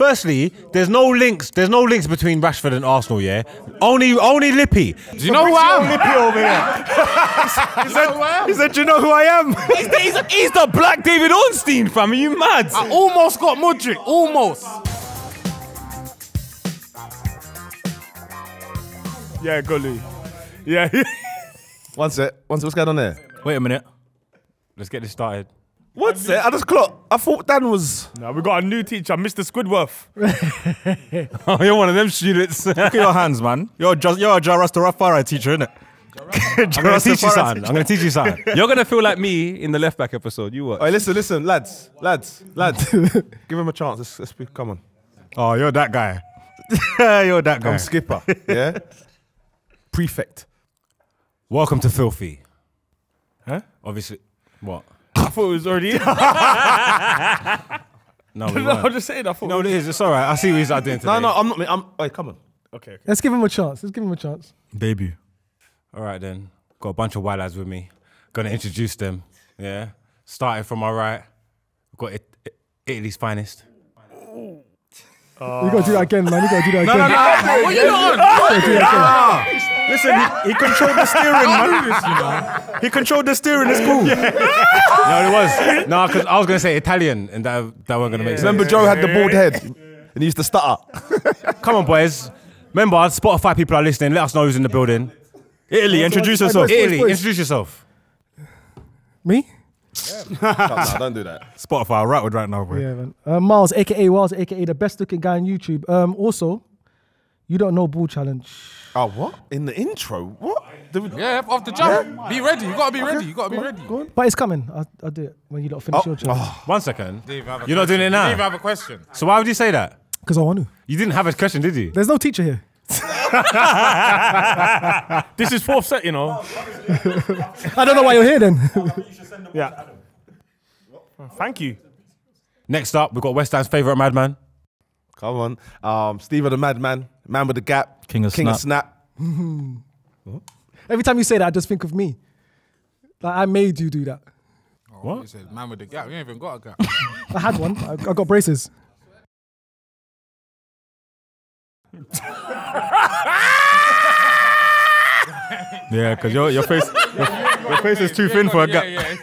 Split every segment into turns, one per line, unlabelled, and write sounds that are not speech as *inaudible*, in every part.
Firstly, there's no links. There's no links between Rashford and Arsenal. Yeah, only only Lippy.
Do you know who I am?
Lippy over here. *laughs* he, said, he said, "Do you know who I am?"
He's the, he's, he's the Black David Ornstein, fam. Are you mad?
I almost got Mudryk. Almost.
Yeah, go Louis. Yeah. *laughs*
One sec. One sec. What's going on there?
Wait a minute. Let's get this started.
One sec. I just clocked. I thought Dan was.
No, we got a new teacher, Mr. Squidworth. *laughs*
Oh, you're one of them students.
Look at your hands, man. You're just you're a Jarastafari teacher, innit?
I'm gonna *laughs* teach you something. I'm gonna teach you something.
you're gonna feel like me in the left back episode. You what?
Hey, listen, listen, lads, lads, lads. *laughs* Give him a chance. Let's, let's be, come on.
Oh, you're that guy. you're that guy.
I'm skipper. Yeah. Prefect.
Welcome to Filthy.
Huh?
Obviously, what?
I thought it was already. *laughs* *laughs*
No, we *laughs*
no, I'm
weren't.
just saying. I thought.
No, it is. It's all right. I see what he's doing today.
No, no, I'm not. I'm. Hey, come on.
Okay. okay.
Let's give him a chance. Let's give him a chance.
Debut.
All right then. Got a bunch of white lads with me. Gonna introduce them. Yeah. Starting from my right, we've got it, it- Italy's finest.
You gotta do that again, man. You gotta do that again.
What you on?
gotta do that again.
Listen, he, he controlled the steering, man. He controlled the steering. It's cool.
No, it was. No, because I was gonna say Italian, and that that wasn't gonna make sense.
Remember, Joe had the bald head, and he used to stutter. *laughs*
Come on, boys. Remember, Spotify people are listening. Let us know who's in the building.
Italy, introduce yourself.
Boys, boys,
Italy, introduce yourself.
Me? *laughs*
no, no, don't do that.
Spotify rattled right with right now, bro.
Yeah, man. Uh, Miles, aka Miles, aka the best looking guy on YouTube. Um, also, you don't know ball challenge.
Oh, what? In the intro? What? Did we-
Yeah, off the jump. Be ready. You gotta be ready. You gotta be ready.
Go on. But it's coming. I'll, I'll do it when you lot finish your challenge.
One second.
Dave, I have a
You're not doing it
question. Dave, I
now.
have a question.
So why would you say that?
Because I want to.
You didn't have a question, did you?
There's no teacher here. *laughs*
This is fourth set, you know.
I don't know why you're here then.
Yeah. Thank you.
Next up, we've got West Ham's favourite madman.
Come on. Um, Steve the Madman, Man with the Gap,
King of
King of Snap.
Every time you say that, I just think of me. Like I made you do that.
Oh, what? You said, man with the gap. You ain't even got a gap. *laughs*
I had one. I, I got braces. *laughs*
Yeah, because your, your face your, your face is too thin for a gap. *laughs*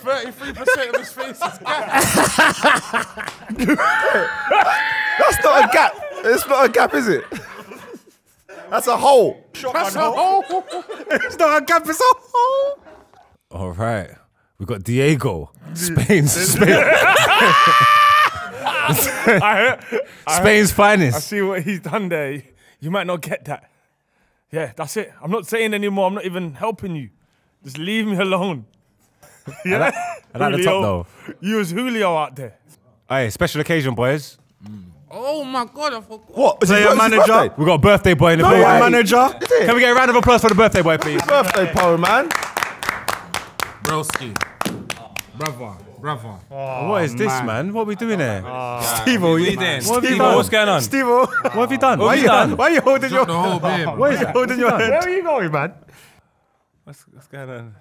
Thirty-three percent of his face is gap.
That's not a gap. It's not a gap, is it? That's a hole.
That's a hole.
It's not a gap, it's a hole. All right. We've got Diego. Spain. *laughs* *laughs* Spain.
I, heard,
Spain's
I
finest.
I see what he's done there. You might not get that. Yeah, that's it. I'm not saying anymore. I'm not even helping you. Just leave me alone. Yeah.
I like the top, though.
You was Julio out there.
Hey, special occasion, boys. Mm.
Oh my god, I forgot.
What? Is
Player
it
manager?
birthday?
We've got a birthday boy in the
No
building.
way.
Manager.
Can we get a round of applause for the birthday boy, please?
Birthday poem, man.
Broski. Brother. Brother.
Oh, what is this, oh, man? What are we doing here?
Oh, Steve,
What you doing?
What have you done?
what's going on?
Steve,
What have you done?
why
you
you
done? *laughs*
why you holding your
The whole beer. *laughs*
why you holding your head?
Where are you going, man?
What's, what's going on?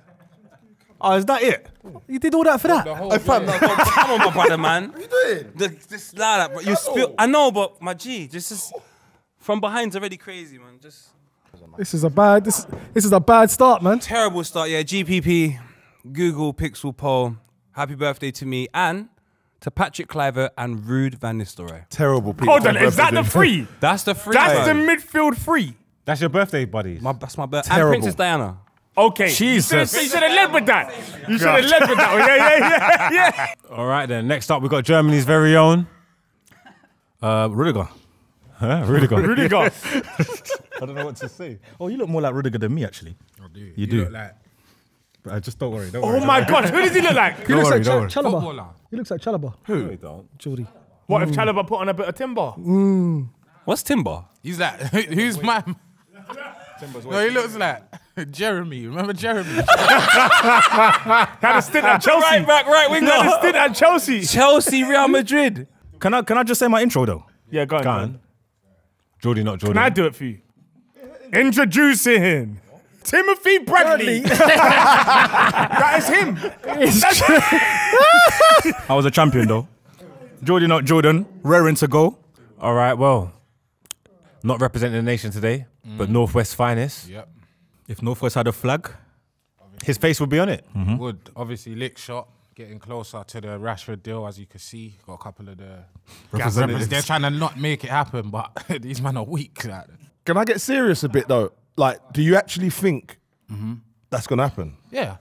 Oh, is that it? Hmm.
You did all that for that.
The whole
Hey, fam,
beer.
no, come on, my brother, man. What *laughs*
you doing?
The, this like that, but you spill. I know, but my G, this is from behind's already crazy, man. Just
This is a bad. This this is a bad start, man.
terrible start. Yeah, GPP, Google Pixel poll. Happy birthday to me and to Patrick Kluivert and Ruud Van Nistelrooy.
Terrible people.
Hold on, is that the free?
That's the free.
That's the
man.
midfield free.
That's your birthday, buddies.
My, that's my birthday. And
Terrible.
Princess Diana.
Okay.
Jesus.
You should have led with that. You should have led with that. one. Yeah, yeah, yeah, yeah. *laughs*
All right, then. Next up, we've got Germany's very own.
Uh, Rudiger.
Huh? Rudiger. *laughs*
Rudiger.
I don't know what to say. Oh, you look more like Rudiger than me, actually. You do.
You look like
But I just don't worry. Don't worry.
Oh
worry.
my God, who does he look like?
He looks
worry,
like
don't
Ch-
worry.
Chalobah.
footballer.
He looks like Chalobah.
Who? don't.
Geordie.
What if Chalobah put on a bit of timber?
What's Timber?
He's like, *laughs* who's my? Timber's No, he looks like *laughs* Jeremy. Remember Jeremy?
Had a stint at Chelsea.
Right back, right
He
winger.
had a stint at Chelsea.
Chelsea, Real Madrid.
Can I can I just say my intro though?
Yeah, go on.
Go
Go on.
on. Geordie, not Geordie.
Can I do it for you? Introducing him. Timothy Bradley. *laughs* that is him. *laughs*
I was a champion though. Jordan, not Jordan. Raring to go.
All right, well, not representing the nation today, but mm. Northwest finest.
Yep.
If Northwest had a flag,
His face would be on it. Mm-hmm.
Would mm-hmm. obviously lick shot, getting closer to the Rashford deal, as you can see. Got a couple of the representatives. They're trying to not make it happen, but *laughs* these men are weak. Like.
Can I get serious a bit though? Like, do you actually think mm-hmm. that's gonna happen?
Yeah.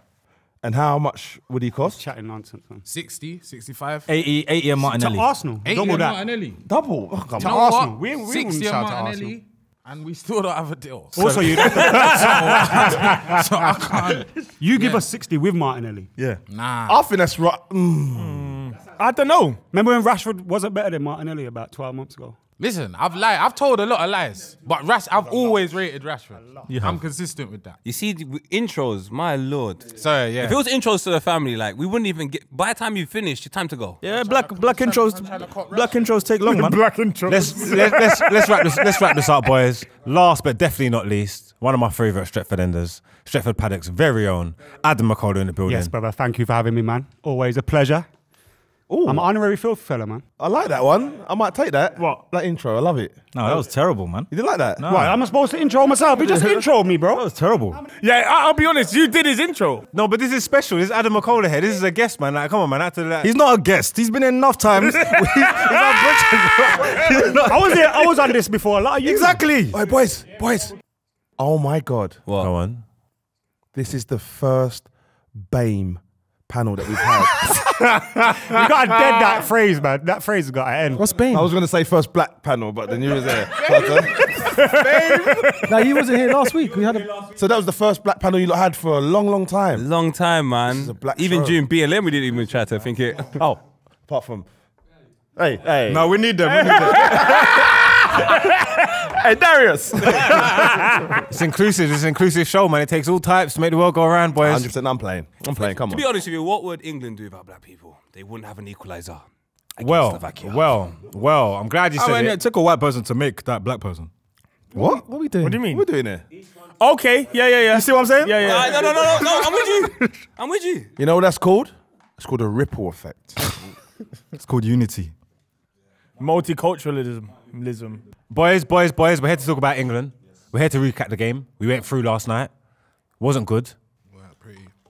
And how much would he cost?
Chatting nonsense, man.
60, 65.
80, 80 and
To Arsenal,
Eight
double that.
Martinelli.
Double. Oh, come on.
know
Arsenal.
what?
We- we
60
wouldn't
and
shout to
Martinelli, and we still don't have a deal. *laughs*
Also, you *laughs*
so I can't.
you give
Yeah.
us 60 with Martinelli.
Yeah.
Nah.
I think that's right. Mm.
I don't know.
Remember when Rashford wasn't better than Martinelli about 12 months ago?
Listen, I've lied. I've told a lot of lies, but Rash, I've always rated Rashford.
You
I'm consistent with that.
You see, the intros, my lord.
Sorry, yeah.
If it was intros to the family, like we wouldn't even get. By the time you finish, it's time to go.
Yeah, black black intros black intros take long, man.
Black intro.
Let's let, let's let's wrap this let's wrap this up, boys. Last but definitely not least, one of my favourite Stretford enders, Stretford Paddock's very own Adam McKola in the building.
Yes, brother. Thank you for having me, man. Always a pleasure. I'm an honorary filth fella, man.
I like that one. I might take that.
What?
That intro. I love it.
No, that was terrible, man.
You didn't like that?
No.
Right, I'm supposed to intro myself. He just *laughs* introed me, bro.
That was terrible.
Yeah, I- I'll be honest. You did his intro.
No, but this is special. This is Adam McKola here. This is a guest, man. Like, come on, man. I had to, like,
He's not a guest. He's been enough times. *laughs* He's our butcher. *laughs* He's not-
I was here, I was on this before. A lot of you.
exactly.
Hey, boys, boys. Oh my God.
What?
Go on.
This is the first BAME panel that we've had.
You got to dead that phrase, man. That phrase has got to end.
What's Bane?
I was going to say first black panel, but then you was there. *laughs*
Now *laughs* you wasn't here last week. We had a
so that was the first black panel you had for a long, long time.
Long time, man.
a black
even
show.
during BLM, we didn't even try to think it.
Oh, *laughs* apart from. Hey, hey.
No, we need them. We need them. *laughs*
Hey, Darius. *laughs*
It's inclusive. It's an inclusive show, man. It takes all types to make the world go around, boys.
100% I'm playing. I'm playing. Come
to
on.
To be honest with you, what would England do without black people? They wouldn't have an equalizer.
Well, well, well. I'm glad you
I
said
mean,
it.
it took a white person to make that black person.
What?
what are we doing?
What do you mean?
What are we doing here?
Okay. Yeah, yeah, yeah.
You see what I'm saying?
Yeah, yeah.
Ah, no, no, no, no, no. I'm with you. *laughs* I'm with you.
You know what that's called? It's called a ripple effect.
It's called unity.
Multiculturalism.
Boys, boys, boys, we're here to talk about England. We're here to recap the game. We went through last night. Wasn't good.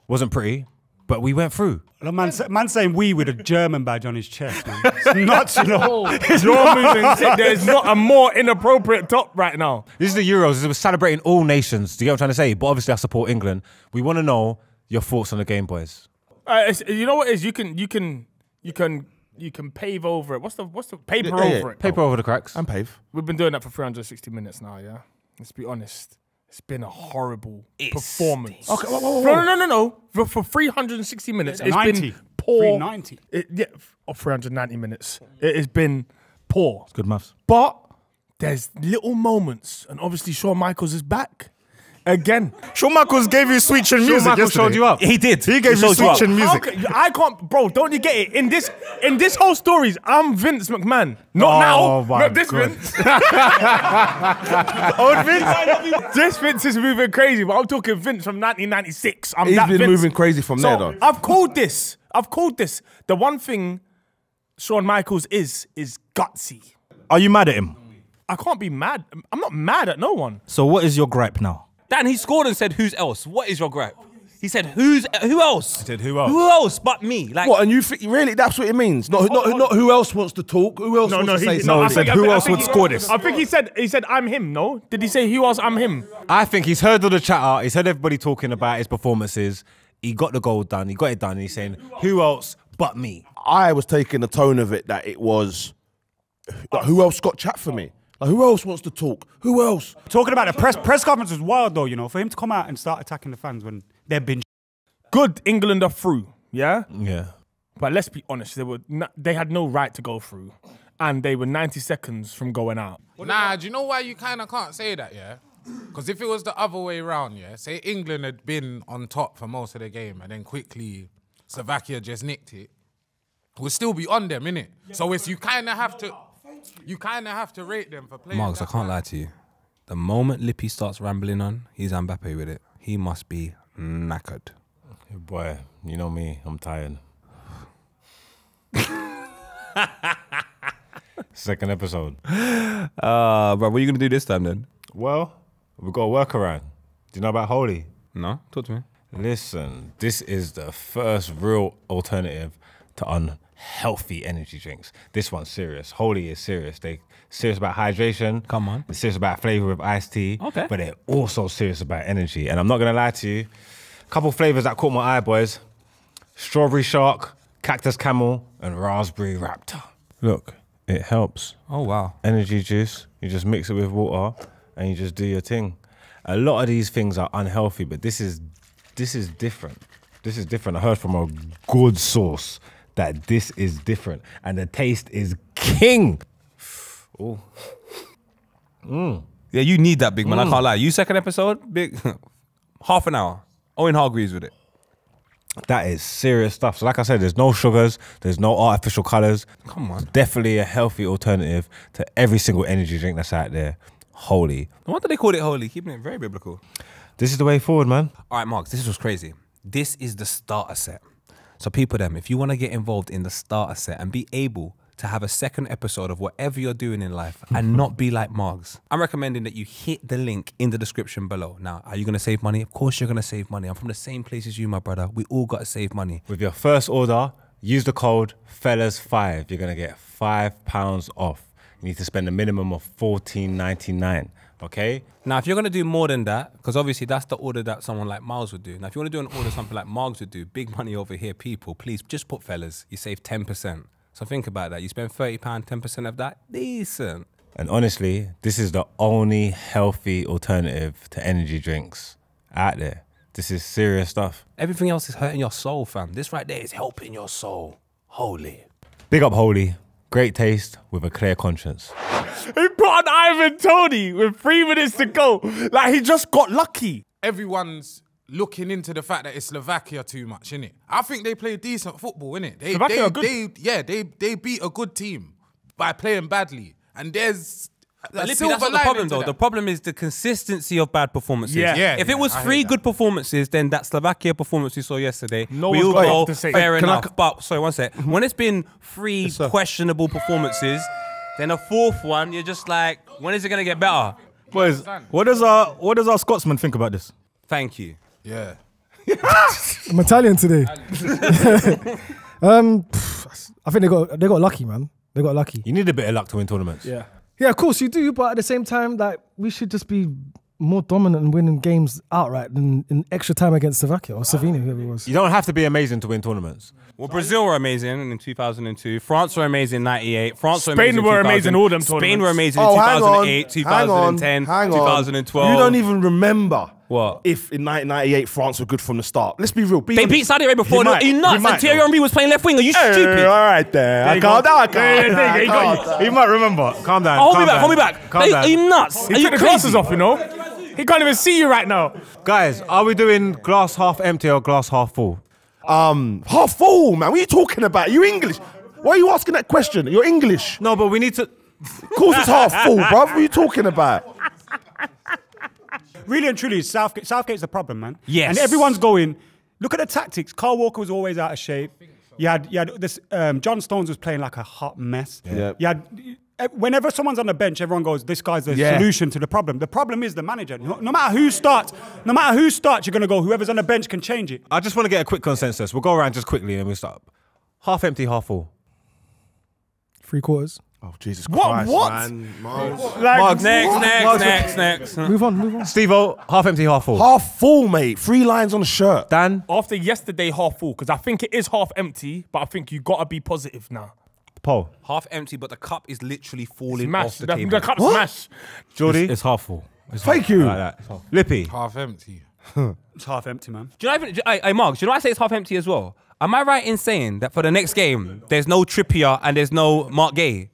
Wasn't pretty. But we went through.
The man, man saying we with a German badge on his chest, man. It's *laughs* nuts, you know. It's
You're moving. There's not a more inappropriate top right now.
This is the Euros. We're celebrating all nations. Do you get what I'm trying to say? But obviously, I support England. We want to know your thoughts on the game, boys.
Uh, it's, you know what is? You can, you can, you can, you can pave over it. What's the, what's the paper
Yeah, yeah,
over it?
Paper over the cracks.
I'm pave.
We've been doing that for 360 minutes now. Yeah. Let's be honest. It's been a horrible performance.
Okay, whoa, whoa, whoa.
No, no, no, no, no. For, for 360 minutes, it's
90.
been poor.
390.
It, yeah, or 390 minutes. It has been poor.
Good maths.
But there's little moments, and obviously Shawn Michaels is back again.
Shawn Michaels gave you switching music
Michaels
yesterday.
showed you up.
He did.
He gave you
showed you up.
switching music.
Okay, I can't, bro. Don't you get it? In this, in this whole stories, I'm Vince McMahon. Not
Oh
now.
my
Not this
God.
Vince. *laughs* Old Vince. this Vince is moving crazy, but I'm talking Vince from 1996. I'm
He's
that
been
Vince.
moving crazy from
So
there, though.
I've called this. I've called this. The one thing Shawn Michaels is is gutsy.
Are you mad at him?
I can't be mad. I'm not mad at no one.
So what is your gripe now?
Dan, he scored and said, "Who's else? What is your gripe?" He said, "Who's who else?" He
said, "Who else?"
Who else but me? Like,
What? And you think really that's what it means? Not, not, oh, not who else wants to talk. Who else
No,
wants
no,
to say
he,
something?
no, I
he said,
I
who
think- I
else
think
would
he-
score this?
I think he said he said I'm him. No, did he say who else? I'm him.
I think he's heard all the chatter. He's heard everybody talking about his performances. He got the goal done. He got it done. And he's saying, who else but me?
I was taking the tone of it that it was. Like, who else got chat for me? Like, who else wants to talk? Who else?
Talking about the press press conference was wild, though, you know, for him to come out and start attacking the fans when they've been.
Good England are through. Yeah,
Yeah.
but let's be honest. They were n- they had no right to go through, and they were 90 seconds from going out.
Nah, do you know why you kind of can't say that, yeah? Because if it was the other way around, yeah, say England had been on top for most of the game and then quickly Slovakia just nicked it, we'll still be on them, innit? So it's you kind of have to, you kind of have to rate them for playing.
Margs, I can't lie to you. The moment Lippy starts rambling on, he's Mbappe with it. He must be knackered.
Boy, you know me. I'm tired. *laughs* Second episode.
Uh, bro, what are you gonna do this time then?
Well, we got a workaround. Do you know about Holy?
No, talk to me.
Listen, this is the first real alternative to unhealthy energy drinks. This one's serious. Holy is serious. They serious about hydration.
Come on.
They're serious about flavor with iced tea.
Okay.
But they're also serious about energy. And I'm not gonna lie to you. A couple flavors that caught my eye, boys. Strawberry shark, cactus camel, and raspberry raptor. Look, it helps
Oh wow.
energy juice. You just mix it with water and you just do your thing. A lot of these things are unhealthy, but this is this is different. This is different. I heard from a good source that this is different and the taste is king. Oh,
Yeah, you need that big man. I mm. can't lie. You second episode, big *laughs* half an hour. Owen Hall agrees with it.
that is serious stuff. So, like I said, there's no sugars, there's no artificial colors.
Come on.
Definitely a healthy alternative to every single energy drink that's out there. Holy,
No wonder they called it holy, keeping it very biblical.
this is the way forward, man.
All right, Mark, this was crazy. This is the starter set. So, people, them, if you want to get involved in the starter set and be able to have a second episode of whatever you're doing in life and *laughs* not be like Margs, I'm recommending that you hit the link in the description below. Now, are you going to save money? Of course, you're going to save money. I'm from the same place as you, my brother. We all got to save money.
With your first order, use the code fellas5. You're gonna get five pounds off. You need to spend a minimum of fourteen ninety nine. Okay?
Now, if you're gonna do more than that, because obviously that's the order that someone like Miles would do. Now, if you want to do an order something like Margs would do, big money over here, people, please just put fellas. You save 10%. So think about that. You spend £30, 10% of that, decent.
And honestly, this is the only healthy alternative to energy drinks out there. This is serious stuff.
Everything else is hurting your soul, fam. This right there is helping your soul. Holy.
Big up Holy. Great taste with a clear conscience.
He put on Ivan Toney with three minutes to go. Like he just got lucky.
Everyone's looking into the fact that it's Slovakia too much, innit? I think they play decent football, innit? They,
Slovakia
they,
are good.
they, yeah, they they beat a good team by playing badly, and there's a
Lippy, that's not the problem, though.
that.
The problem is the consistency of bad performances.
Yeah.
Yeah,
if it was
I hear
three
that.
good performances, then that Slovakia performance we saw yesterday,
No
we
one's
all
got
go
enough to say.
fair
Can I
enough. but sorry, one sec. When it's been three questionable performances, then a fourth one, you're just like, when is it gonna get better?
Boys, what does our what does our Scotsman think about this?
Thank you.
yeah. *laughs*
I'm Italian today. *laughs* um, pff, I think they got they got lucky, man. They got lucky.
You need a bit of luck to win tournaments.
Yeah.
Yeah, of course you do, but at the same time, like we should just be more dominant and winning games outright than in extra time against Slovakia or Slovenia, whoever it was.
You don't have to be amazing to win tournaments.
Well, Brazil were amazing in 2002. France were amazing in 98. France were
Spain
amazing in
were amazing all them
Spain were
tournaments.
amazing in
Oh, hang on,
2008,
hang on,
2010,
hang on.
2012.
You don't even remember
What?
if in 1998 France were good from the start. Let's be real. Be
They
honest.
beat Saudi Arabia before.
He might,
Are you nuts? And Thierry. Henry was playing left wing. Are you
Hey,
stupid?
all right there. I
you
can't.
go.
I can't.
Yeah, yeah,
I
he got
can't.
you.
He might remember.
Calm down.
Oh, hold
calm
me back.
down.
Hold me back.
Calm
Are
down.
are you nuts?
He
are you
took the
crazy?
glasses off, you know. He can't even see you right now.
Guys, are we doing glass half empty or glass half full?
Um, half full, man. What are you talking about? You English? Why are you asking that question? You're English.
No, but we need to.
Of course it's half full, bruv. What are you talking about?
Really and truly, Southgate, Southgate's the problem, man.
Yes.
And everyone's going, look at the tactics. Kyle Walker was always out of shape. You had, you had this, um, John Stones was playing like a hot mess.
Yeah.
You had, whenever someone's on the bench, everyone goes, this guy's the
Yeah.
solution to the problem. The problem is the manager. No, no matter who starts, no matter who starts, you're going to go, whoever's on the bench can change it.
I just want to get a quick consensus. We'll go around just quickly and we'll start. Half empty, half full.
Three quarters.
Oh Jesus
What?
Christ,
What?
man. Miles.
Like,
Next, next, next, next.
Move on, move on.
Steve half empty, half full.
Half full, mate. Three lines on the shirt.
Dan,
after yesterday, half full because I think it is half empty, but I think you gotta be positive now.
Paul,
Half empty, but the cup is literally falling
Smash.
off the,
The,
table.
the cup smash.
Geordie.
It's half full. It's
Thank
half-
you.
Like that. Half- Lippy.
Half empty. *laughs*
It's half empty, man.
Do you know, even, do, hey, hey, Mark, do you know I say it's half empty as well? Am I right in saying that for the next game, there's no Trippier and there's no Marc Guehi?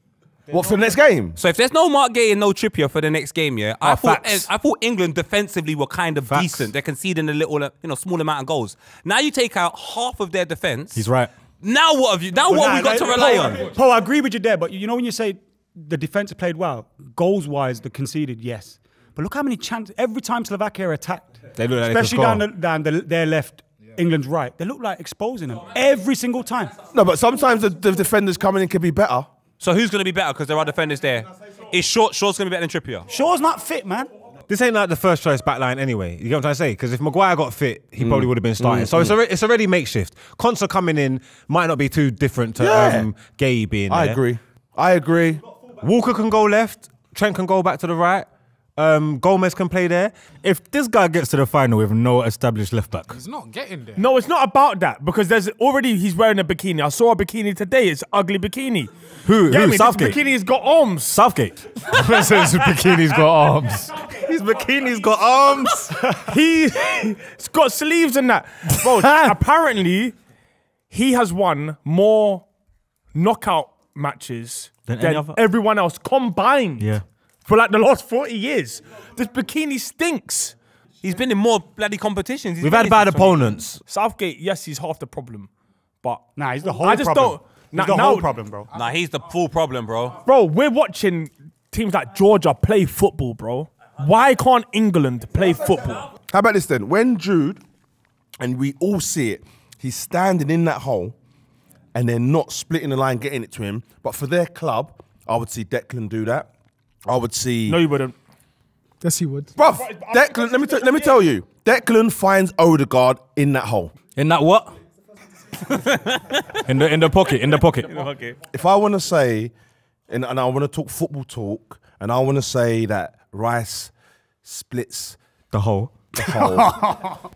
What for the next game?
So if there's no Marc Guehi and no Trippier for the next game, yeah, I
Ah,
thought
facts.
I thought England defensively were kind of
Facts.
decent. They're conceding a little, uh, you know, small amount of goals. Now you take out half of their defense.
He's right.
Now what have you? Now
But
what
nah,
we got to rely
Paul,
on?
Paul, I agree with you there, but you know when you say the defense played well, goals wise, the conceded, yes. But look how many chances every time Slovakia attacked,
They look like they could
especially down,
score.
the, down the, their left. England's right, they look like exposing them every single time.
No, but sometimes the, the defenders coming in can be better.
So who's going to be better because there are defenders there? Is Shaw Shaw's going to be better than Trippier?
Shaw's not fit, man.
This ain't like the first choice back line anyway. You get what I'm trying to say? Because if Maguire got fit, he hmm. probably would have been starting. Hmm, so it's hmm. already, it's already makeshift. Konsa coming in might not be too different to
Yeah.
um, Guehi being
I
there.
agree. I agree.
Walker can go left. Trent can go back to the right. Um, Gomez can play there.
If this guy gets to the final with no established left back,
He's not getting there.
No, it's not about that because there's already he's wearing a bikini. I saw a bikini today. It's ugly bikini.
Who-
Get
who?
me?
Southgate?
This bikini's got arms.
Southgate. *laughs*
Says bikini's got arms. His bikini's got arms. *laughs*
He, he's got sleeves and that. Bro, *laughs* apparently, he has won more knockout matches
Than
than,
any other-
everyone else combined.
Yeah.
For like the last 40 years. This bikini stinks.
He's been in more bloody competitions. He's
We've had bad opponents.
Southgate, yes, he's half the problem. But
Nah, he's the whole
I just
problem.
don't.
He's
Now-
the
now-
whole problem, bro.
Nah, he's the full problem, bro.
Bro, we're watching teams like Georgia play football, bro. Why can't England play football?
How about this then? When Jude, and we all see it, he's standing in that hole and they're not splitting the line, getting it to him. But for their club, I would see Declan do that. I would see.
No, you wouldn't.
Yes, he would.
Bruv, Declan, let me, t- let me tell you, Declan finds Odegaard in that hole.
In that what? in the in the pocket. In the pocket.
If I want to say, and, and I want to talk football talk, and I want to say that Rice splits
The whole.
the hole,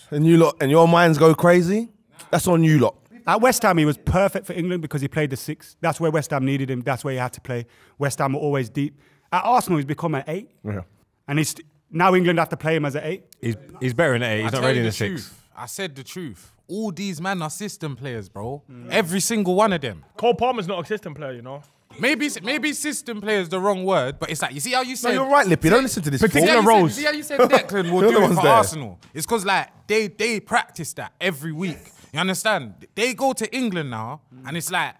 *laughs* and you lot, and your minds go crazy, that's on you lot.
At West Ham, he was perfect for England because he played the six. That's where West Ham needed him. That's where he had to play. West Ham were always deep. At Arsenal, he's become an eight.
Yeah.
And he's now England have to play him as an eight.
He's, he's better in the eight. He's
I
not ready
you
in
the
the six.
truth. I said the truth. All these men are system players, bro. Every single one of them.
Cole Palmer's not a system player, you know.
Maybe maybe system player is the wrong word, but it's like you see how you
say
No,
you're right, Lippy. Don't listen to this.
See
Particular
how you
roles.
See how you said Declan will *laughs* do it for
there.
Arsenal? It's because like they they practice that every week. You understand? They go to England now, and it's like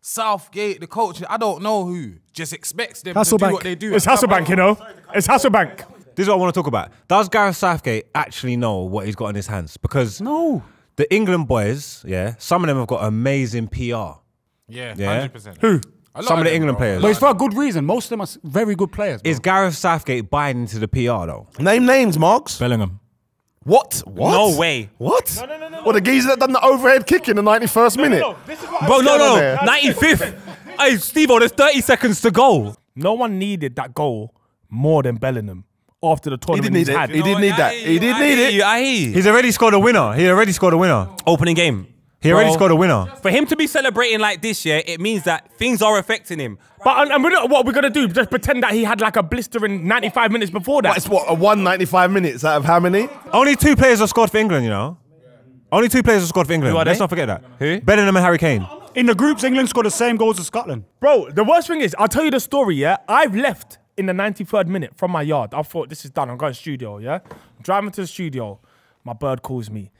Southgate, the coach. I don't know who just expects them to do what they do.
It's
at club
Hasselbank, you know. It's Hasselbank.
This is what I want to talk about. Does Gareth Southgate actually know what he's got in his hands? Because
No.
the England boys, yeah, some of them have got amazing PR.
Yeah,
Yeah.
hundred percent.
Who?
Some of the England players.
But it's for a good reason. Most of them are very good players. Bro.
Is Gareth Southgate buying into the PR though?
Name names, Margs.
Bellingham.
What? What?
No way.
What? No, no, no, no. Well, the geezer that done the overhead kick in the 91st minute.
This is what
Bro, no,
going
no, 95th. hey, Steve, there's 30 seconds to go.
No one needed that goal more than Bellingham after the
He
tournament
didn't need
he's
it.
had.
He didn't need that. He didn't need
hear
it.
I hear you.
He's already scored a winner. He already scored a winner.
Opening game.
He already
Bro.
scored a winner.
For him to be celebrating like this, yeah, it means that things are affecting him.
But and, and we're not, what we're gonna do? Just pretend that he had like a blister in 95 minutes before that.
What, it's what, a 195 minutes out of how many?
Only two players have scored for England, you know. Only two players have scored for England.
Who are
Let's
they?
not forget that.
Who?
Bellingham and Harry Kane.
In the groups, England scored the same goals as Scotland.
Bro, the worst thing is, I'll tell you the story, yeah? I've left in the 93rd minute from my yard. I thought, this is done. I'm going to studio, yeah? driving to the studio. My bird calls me.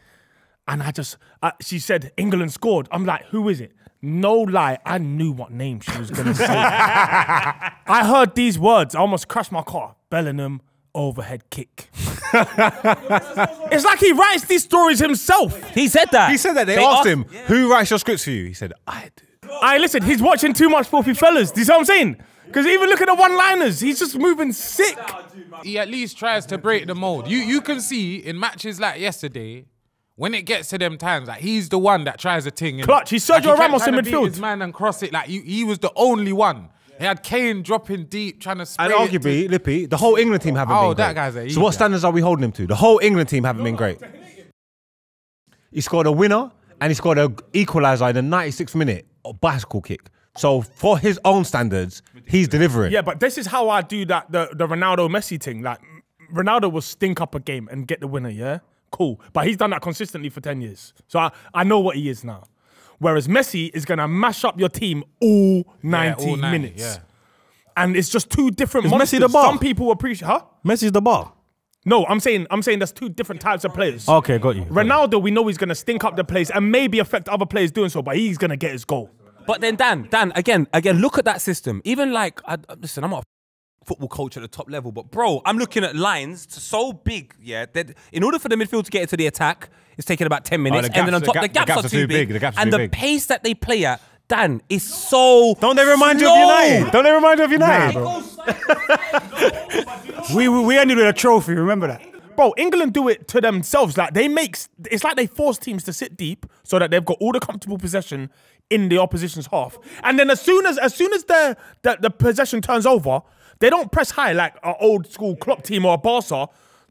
And I just, uh, she said, England scored. I'm like, who is it? No lie, I knew what name she was going to say. *laughs* I heard these words. I almost crashed my car. Bellingham, overhead kick. it's like he writes these stories himself.
He said that.
He said that. They, asked him, who writes your scripts for you? He said, I do.
I listen, he's watching too much Filthy Fellas. Do you see what I'm saying? Because even look at the one-liners, he's just moving sick.
he at least tries to break the mold. You you can see in matches like yesterday, when it gets to them times, like he's the one that tries a thing. innit?
Clutch, he's
Like,
Sergio
he kept
Ramos in
to beat
midfield.
His man and cross it like he, he was the only one. He had Kane dropping deep, trying to spray
And
it to-
arguably, Lippy, the whole England team haven't
Oh,
been
that
great.
guy's a
So what standards are we holding him to? The whole England team haven't been great. He scored a winner and he scored an equaliser in the 96th minute, a bicycle kick. So for his own standards, he's delivering.
Yeah, but this is how I do that the, the Ronaldo Messi thing. Like Ronaldo will stink up a game and get the winner, yeah? Cool. But he's done that consistently for 10 years. So I, I know what he is now. Whereas Messi is gonna mash up your team all 90
all 90,
minutes.
yeah.
And it's just two different
Is Messi the bar?
Some people appreciate huh?
Messi's the bar.
No, I'm saying I'm saying there's two different types of players.
Okay, got you. got you.
Ronaldo, we know he's gonna stink up the place and maybe affect other players doing so, but he's gonna get his goal.
But then Dan, Dan, again, again, look at that system. Even like, I, listen, I'm not. Football coach at the top level. But bro, I'm looking at lines so big, yeah. That in order for the midfield to get into the attack, it's taking about ten minutes,
Oh, the
and then on top
the
the gaps,
the
are too big,
The gaps are
and
too
the
big.
pace that they play at. Dan is so.
Don't they remind you of
slow.
United? Don't they remind you of United?
We, we, we ended with a trophy, remember that?
Bro, England do it to themselves. Like they make it's like they force teams to sit deep so that they've got all the comfortable possession in the opposition's half. And then as soon as as soon as the the, the possession turns over, they don't press high like an old school Klopp team or a Barca.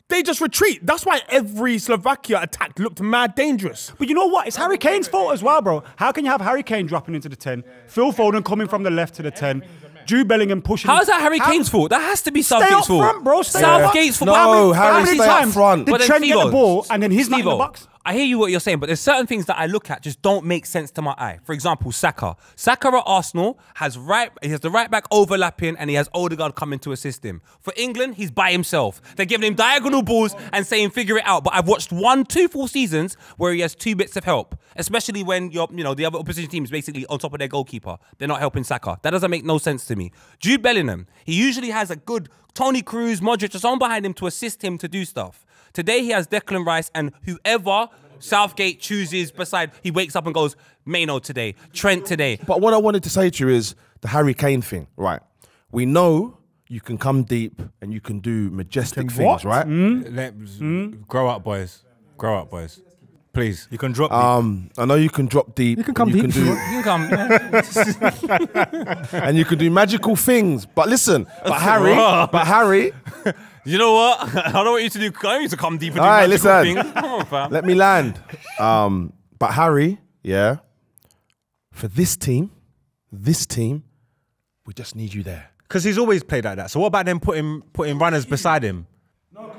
They just retreat. That's why every Slovakia attack looked mad dangerous.
But you know what? It's Harry Kane's fault as well, bro. How can you have Harry Kane dropping into the 10, Phil Foden coming from the left to the 10, Jude Bellingham pushing.
How is that Harry Kane's fault? That has to be
Stay up front, bro. Stay up
Southgate's fault.
No,
How many-
Harry,
how many
stay up
times-
front.
Did
But
Trent get the ball and then he's not in the box?
I hear you what you're saying, but there's certain things that I look at just don't make sense to my eye. For example, Saka. Saka at Arsenal has right he has the right back overlapping and he has Odegaard coming to assist him. For England, he's by himself. They're giving him diagonal balls and saying figure it out. But I've watched one, two full seasons where he has two bits of help, especially when you're, you know, the other opposition team is basically on top of their goalkeeper. They're not helping Saka. That doesn't make no sense to me. Jude Bellingham, he usually has a good Toni Kroos, Modric, or someone behind him to assist him to do stuff. Today he has Declan Rice and whoever Southgate chooses beside, he wakes up and goes, Mainoo today, Trent today.
But what I wanted to say to you is the Harry Kane thing, right? We know you can come deep and you can do majestic things, right? Hmm?
Let- hmm? Grow up, boys. Grow up, boys. Please.
You can drop
Um, I know you can drop deep.
You can come
and
deep if
do,
you
You can come. *laughs*
and you can do magical things. But listen, but Harry, but Harry, *laughs*
You know what? *laughs* I don't want you to do. I don't want you to come deep and do
All right,
magical
listen.
things. Come on, fam.
let me land. Um, but Harry, yeah, for this team, this team, we just need you there.
Because he's always played like that. So what about them putting putting runners beside him?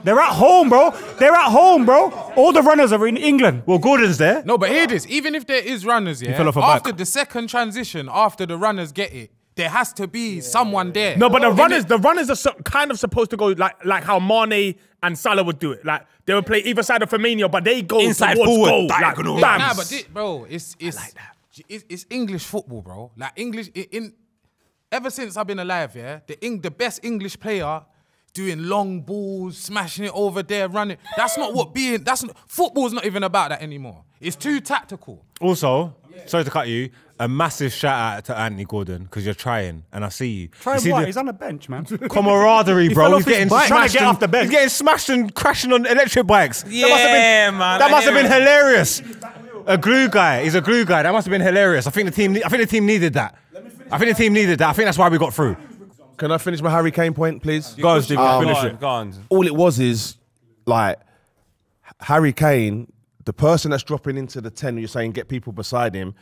They're at home, bro. They're at home, bro. All the runners are in England.
Well, Gordon's there.
No, but hear this. Even if there is runners, yeah,
fell off a
after
back.
the second transition, after the runners get it, there has to be someone there.
No, but the
In
runners, the runners are so, kind of supposed to go like like how Mane and Salah would do it. Like they would play either side of Firmino, but they go
Inside
towards
forward,
goal.
diagonal.
Like, bam.
nah, but thi- bro, it's it's It's, it's English football, bro. Like English i- in ever since I've been alive, yeah, the Eng, the best English player doing long balls, smashing it over there, running. That's not what being. That's not, football's not even about that anymore. It's too tactical.
Also, sorry to cut you. A massive shout out to Anthony Gordon because you're trying, and I see you.
Try
you see
what?
the
He's on the bench, man. *laughs*
camaraderie, bro.
fell
He's getting
bike. Trying to
smashed.
get
and-
off the bench.
He's getting smashed and crashing on electric bikes. That must have
Yeah,
been,
man,
That
I
must have been
it.
hilarious. A glue guy. He's a glue guy. That must have been hilarious. I think the team. I think the team needed that. I think the team needed that. I think that's why we got through.
Can I finish my Harry Kane point, please?
Go on, Steve.
Go
finish
on,
it.
go on.
all it was is like Harry Kane, the person that's dropping into the 10, you're saying get people beside him.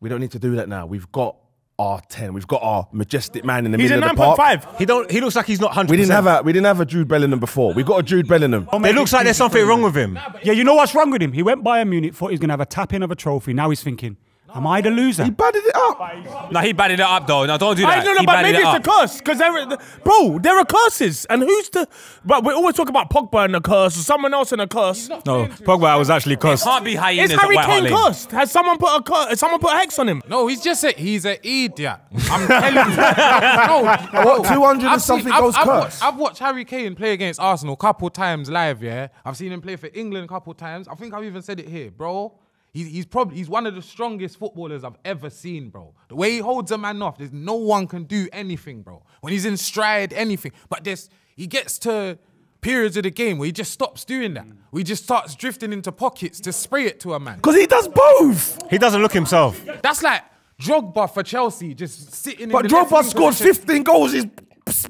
We don't need to do that now. We've got our 10. We've got our majestic man in the
He's
middle of
nine
the
point
park.
five.
He don't. He looks like he's not hundred.
We didn't have a we didn't have a Jude Bellingham before. We got a Jude Bellingham.
It looks like there's something wrong with him.
Yeah, you know what's wrong with him? He went Bayern Munich, thought he was going to have a tap in of a trophy. Now he's thinking, am I the loser?
He batted it up.
No, he batted it up though. No, don't do that.
I don't know,
he
but
batted
maybe
it
it's
up.
a curse because there, bro, there are curses, and who's the? But we always talk about Pogba and the curse, or someone else in a curse.
No, Pogba was actually cursed.
It Can't be hyenas
Is
at
Harry
White Hart
Kane cursed? Has someone put a curse? Has someone put a hex on him?
No, he's just a, he's an idiot. I'm *laughs* telling you. no,
What, 200 and something
seen- I've-
goals
I've
cursed?
watched, I've watched Harry Kane play against Arsenal a couple times live. Yeah, I've seen him play for England a couple times. I think I've even said it here, bro. He's, he's probably he's one of the strongest footballers I've ever seen, bro. The way he holds a man off, there's no one can do anything, bro. When he's in stride, anything. But there's he gets to periods of the game where he just stops doing that. Where he just starts drifting into pockets to spray it to a man.
Because he does both.
He doesn't look himself.
That's like Drogba for Chelsea, just sitting.
But
in the
Drogba
wing
scored
position.
15 goals. His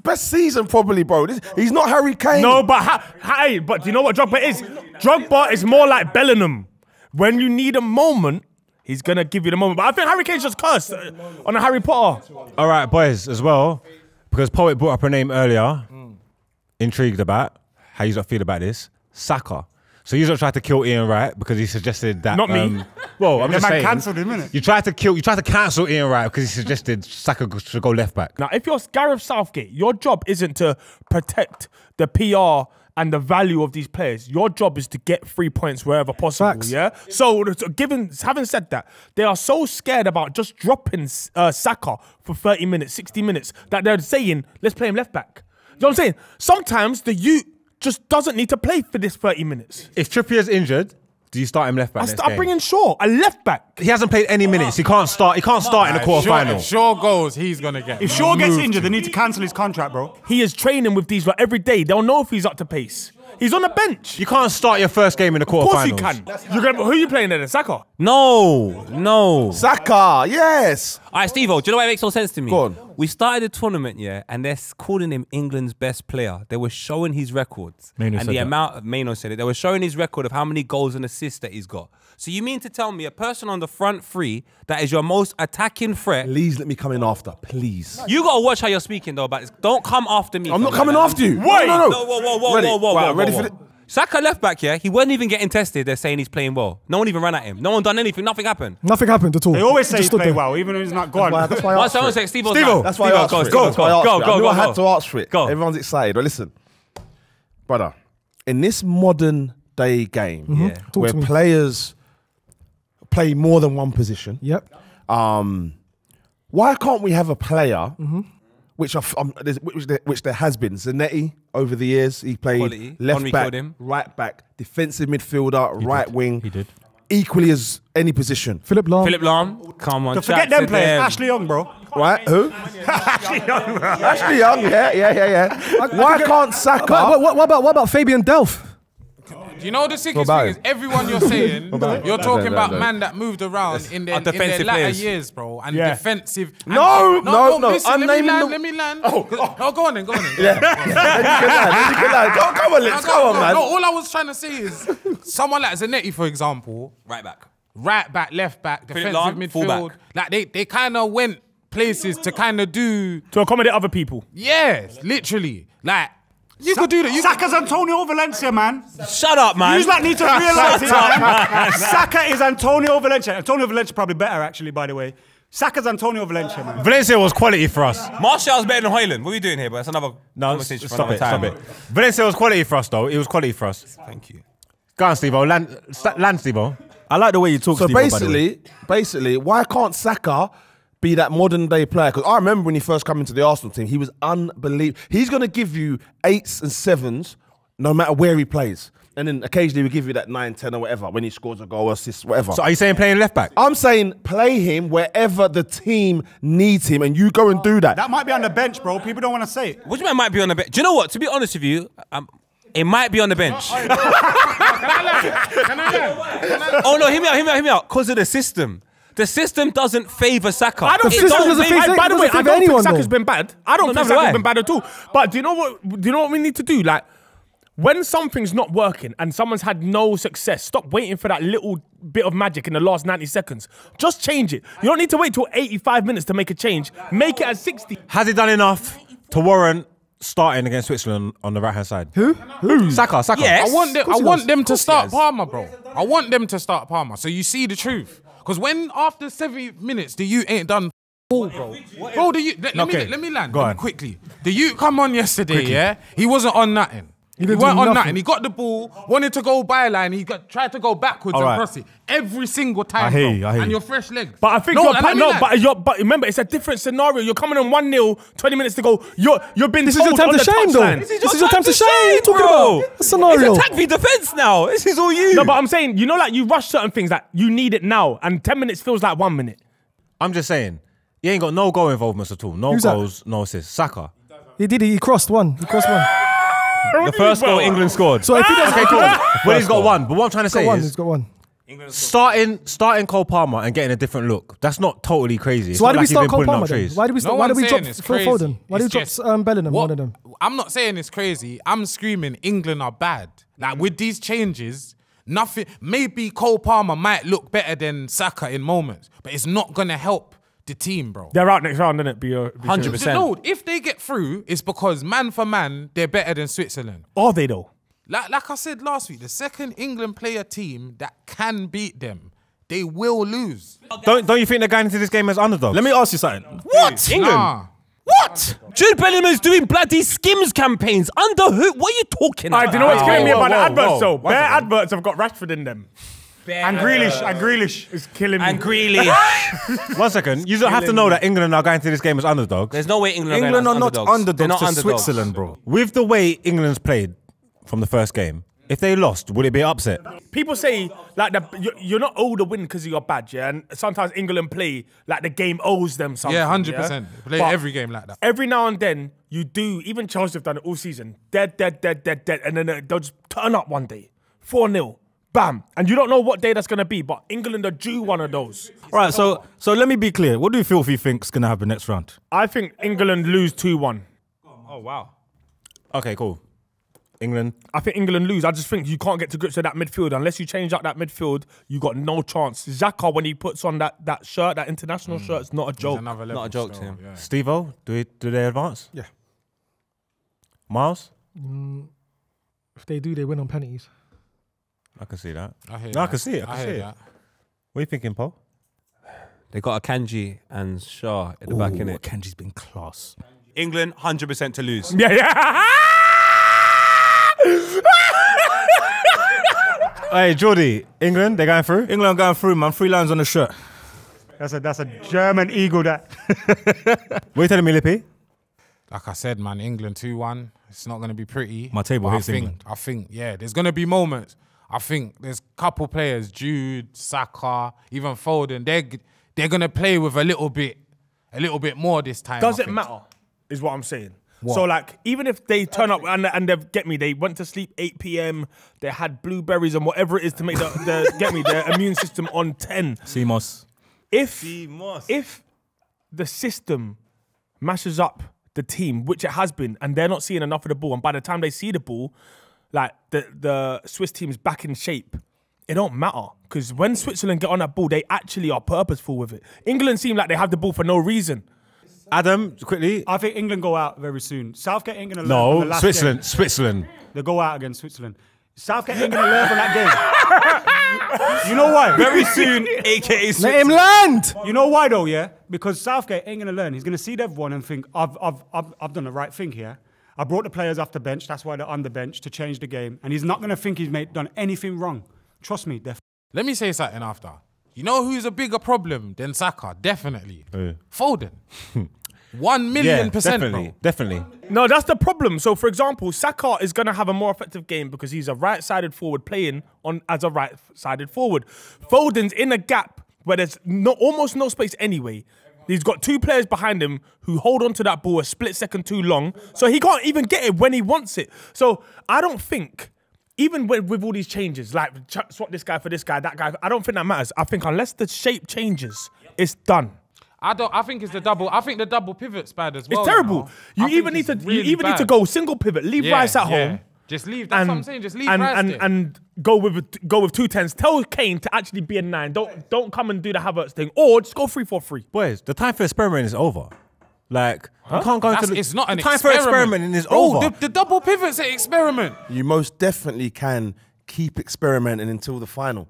best season probably, bro. This, he's not Harry Kane.
No, but ha- hey, but do you know what Drogba is? Drogba is more like Bellingham. When you need a moment, he's gonna give you the moment. But I think Harry Kane's just cursed uh, on a Harry Potter.
All right, boys, as well, because Poet brought up a name earlier, intrigued about how you feel about this. Saka. So you don't try to kill Ian Wright because he suggested that.
Not me.
um, well, I'm
The
just
man
saying.
cancelled him, innit?
You tried to kill. You tried to cancel Ian Wright because he suggested Saka should go left back.
Now, if you're Gareth Southgate, your job isn't to protect the PR and the value of these players. Your job is to get three points wherever possible.
Facts.
Yeah. So, given having said that, they are so scared about just dropping uh, Saka for 30 minutes, 60 minutes that they're saying, let's play him left back. You know what I'm saying? Sometimes the youth just doesn't need to play for this 30 minutes.
If Trippier's injured, do you start him left back?
I
next
start
game?
bringing Shaw, a left back.
He hasn't played any minutes. He can't start. He can't start in the
If
quarter
Shaw,
final.
if Shaw goes, he's gonna get.
If Shaw gets
moved
injured,
to.
they need to cancel his contract, bro.
He is training with these lot every day. They'll know if he's up to pace. He's on the bench.
You can't start your first game in the
Of course he
quarterfinals.
can. You're gonna, who are you playing there? Saka?
No, no.
Saka, yes.
All right, Steve, do you know why it makes no sense to me?
Go on.
We started the tournament, yeah, and they're calling him England's best player. They were showing his records.
Mainoo
and
said
the
that.
amount of Mainoo said it. They were showing his record of how many goals and assists that he's got. So you mean to tell me a person on the front three that is your most attacking threat?
Please let me come in after, please.
You gotta watch how you're speaking though about this. Don't come after me.
I'm not coming
man.
after you.
Wait.
No, no, no.
No, whoa, whoa, whoa,
Ready?
whoa, whoa,
Right,
whoa,
ready
whoa,
for
whoa.
the-
Saka left back, yeah. He wasn't even getting tested. They're saying he's playing well. No one even ran at him. No one done anything. Nothing happened.
Nothing happened at all.
They always say
Just
he
stood there.
well, even if he's not gone.
Why- That's why I
One
asked for
second,
it.
Steve-O's
Steve-O.
That's why I
Steve-O,
asked
go,
for it.
Steve-O,
That's why I asked
go, go, go,
I had to ask for it.
Go.
Everyone's excited. But listen, brother, in this modern day game
Yeah.
Where players play more than one position,
Yep.
um, why can't we have a player,
Mm-hmm.
Which, I've, um, which, there, which there has been, Zanetti over the years, he played
Quality.
left
Henry
back,
him.
right back, defensive midfielder, right wing,
He did.
equally as any position,
Philipp Lahm.
Philipp Lahm, come on.
Don't forget them
to
players.
them.
Ashley Young, bro.
right? Who? *laughs*
Ashley Young, bro.
Ashley Young, yeah, yeah, yeah, yeah. Why can't Saka?
What, what, what about what about Fabian Delph?
Oh, do you know the sickest thing is everyone you're *laughs* saying, you're talking
No, no,
about
no.
man that moved around in their, in their latter
players.
years, bro, and
Yeah.
defensive. and-
No, no, no,
Listen,
I'm
let me land.
the-
Let me land. Oh, oh, go on then, go on then. *laughs* Go
Yeah,
on,
yeah. Then you can lie, then you can lie. Go, come on, let's
No,
go on, man.
No, all I was trying to say is *laughs* someone like Zanetti, for example,
Right back.
right back, left back, defensive
Lahm,
midfield.
back.
Like they, they kind of went places to kind of do.
To accommodate other people.
Yes, literally. Like you could do that. You could,
Saka's Antonio Valencia, man.
Shut up, man.
You lot need to *laughs* realise it, man. Saka is Antonio Valencia. Antonio Valencia probably better, actually, by the way. Saka's Antonio Valencia, man.
Valencia was quality for us.
Martial's better than Hojlund. What are we doing here? But that's another
No,
conversation for
stop
another
it,
time.
stop it. Valencia was quality for us, though. It was quality for us.
Thank you.
Go on, Steve-O. Land, st- land Steve-O.
I like the way you talk.
So
Steve-O, by the way.
basically, basically, why can't Saka be that modern day player? Because I remember when he first came into the Arsenal team, he was unbelievable. He's going to give you eights and sevens no matter where he plays. And then occasionally we give you that 9, 10 or whatever when he scores a goal, or assist, whatever.
So are you saying playing left back?
I'm saying play him wherever the team needs him and you go and do that.
That might be on the bench, bro. People don't want to say it.
What do you mean might be on the bench? Do you know what? To be honest with you, um, it might be on the bench. *laughs* oh no, hear me out, hear me out, hear me out. Because of the system. The system doesn't favour Saka.
I don't
It
think
system
don't
doesn't
favour-
favour-
I, by the way, I don't
anyone,
think Saka's
though.
been bad. I don't
No,
think
neither
Saka's
do I.
been bad at all. But do you know what? Do you know what we need to do? Like when something's not working and someone's had no success, stop waiting for that little bit of magic in the last 90 seconds. Just change it. You don't need to wait till 85 minutes to make a change. Make it at 60.
Has he done enough to warrant starting against Switzerland on the right hand side? Who? Who? Saka, Saka.
Yes.
I want them. I want them to start
has.
Palmer, bro. I want them to start Palmer. So you see the truth. Because when after 70 minutes the you ain't done. All, bro. Bro, the you, let, let
Okay.
me let me land
Go on.
quickly. The you come on yesterday, yeah. He wasn't on nothing. He,
didn't
weren't on
nothing.
and He got the ball, wanted to go byline. He got tried to go backwards
All
and
right.
cross it every single time.
I hear you, I hear
and
you.
your fresh legs.
But I think
no,
you're,
and
pa- no,
land.
but you're, but remember, it's a different scenario. You're coming on 1 0, 20 minutes to go. You're, you've been
This is your time to
the
shine, though.
touchline.
This is your time to shine. What are you talking
bro.
about? That's scenario.
It's attack v defense now. This is all you.
No, but I'm saying, you know, like you rush certain things that you need it now, and 10 minutes feels like one minute.
I'm just saying, he ain't got no goal involvements at all. No
Who's that?
goals, no assists. Saka.
He did. He crossed one. He crossed one.
The first goal England scored.
So if he doesn't,
okay, cool. *laughs* well, he's got one. But what I'm trying to
he's got
say
one.
is
He's got one.
starting starting Cole Palmer and getting a different look. That's not totally crazy. It's
So why
not
did we
like he's
start Cole Palmer then? Why did we
No
start? why did we
one's
drop Phil. Foden? Why did we drop um, Bellingham?
What-
One of them.
I'm not saying it's crazy. I'm screaming England are bad. Like with these changes, nothing. Maybe Cole Palmer might look better than Saka in moments, but it's not gonna help the team, bro.
They're out next round, isn't it? Be, uh, be
100%.
No, if they get through, it's because man for man, they're better than Switzerland.
Are they though?
Like, like I said last week, the second England player team that can beat them, they will lose.
Don't don't you think they're going into this game as underdogs?
Let me ask you something.
what?
England.
Nah.
What? Jude Bellingham is doing bloody skims campaigns under who? What are you talking about?
I do you know what's killing me
whoa,
about the
whoa,
adverts
whoa.
though?
One
Bare
second.
adverts have got Rashford in them.
And Grealish, and Grealish.
It's killing me.
And Grealish. *laughs*
One second. You don't have to know that England are going to this game as underdogs.
There's no way England,
England
are,
are not
underdogs.
underdogs
They're not
to
underdogs.
Switzerland, bro.
With the way England's played from the first game, if they lost, would it be upset?
People say like the, you- you're not owed a win because of your badge, yeah. And sometimes England play like the game owes them something.
Yeah, hundred percent. Play
But
every game like that.
Every now and then you do. Even Chelsea have done it all season. Dead, dead, dead, dead, dead, and then they'll just turn up one day, four 0 bam, and you don't know what day that's gonna be. But England are due one of those.
All right, so so let me be clear. What do you feel? If you think's gonna happen next round?
I think England lose two one.
Oh wow. Okay, cool. England.
I think England lose. I just think you can't get to grips with that midfield unless you change out that midfield. You got no chance. Xhaka when he puts on that that shirt, that international shirt, it's not a joke.
another level
Not a joke to him.
yeah.
Steve-O, do, it, do they advance?
Yeah.
Miles?
Mm, if they do, they win on penalties.
I can see that.
I, hear
No, I
that.
can see it, I can
hear
see it.
that.
What are you thinking, Paul?
They got a Kanji and Shaw at the back in it.
Kenji's been class.
England, 100% to lose.
Yeah, yeah. *laughs*
Hey, Jordy, England, they're going through?
England going through, man. Three lines on the shirt.
That's a that's a German eagle. That *laughs*
What are you telling me, Lippy?
Like I said, man, England two one. It's not going to be pretty.
My table
But
hates
think,
England.
I think, yeah, there's going to be moments. I think there's a couple players, Jude, Saka, even Foden. They're they're going to play with a little bit, a little bit more this time.
Does
I
it
think.
matter? Is what I'm saying. So like, even if they turn up and and they get me, they went to sleep 8 p.m. They had blueberries and whatever it is to make the, the get me their immune system on 10.
CMOS.
If if the system mashes up the team, which it has been, and they're not seeing enough of the ball, and by the time they see the ball, like the the Swiss team's back in shape, it don't matter because when Switzerland get on that ball, they actually are purposeful with it. England seem like they have the ball for no reason.
Adam, quickly.
I think England go out very soon. Southgate ain't gonna learn from the
No,
last
Switzerland.
Game.
Switzerland.
They go out against Switzerland. Southgate ain't gonna learn from that game. *laughs* you know why?
Very soon, aka
Let him land.
You know why though, yeah? Because Southgate ain't gonna learn. He's gonna see everyone and think, I've, I've, I've, I've done the right thing here. I brought the players off the bench. That's why they're on the bench to change the game. And he's not gonna think he's made done anything wrong. Trust me, they're
Let me say something after. You know who's a bigger problem than Saka? Definitely.
Who?
Foden. *laughs* One million
Yeah,
percent,
definitely.
bro.
Definitely.
No, that's the problem. So, for example, Saka is going to have a more effective game because he's a right-sided forward playing on as a right-sided forward. Foden's in a gap where there's no, almost no space anyway. He's got two players behind him who hold on to that ball a split second too long, so he can't even get it when he wants it. So I don't think, even with, with all these changes, like swap this guy for this guy, that guy, I don't think that matters. I think unless the shape changes, it's done.
I don't. I think it's the double. I think the double pivot's bad as well.
It's terrible.
know.
You even need to
it's
you
really
even need to go single pivot, leave
Yeah,
Rice at
yeah.
home.
Just leave. That's what I'm saying. Just leave
and, and, and go with go with two tens. Tell Kane to actually be a nine. Don't don't come and do the Havertz thing, or just go three four three.
Boys, the time for experiment is over. Like, you can't go
That's,
into the,
it's not an
the time
experiment.
for experimenting is
Bro,
over.
The, the double pivot's an experiment.
You most definitely can keep experimenting until the final.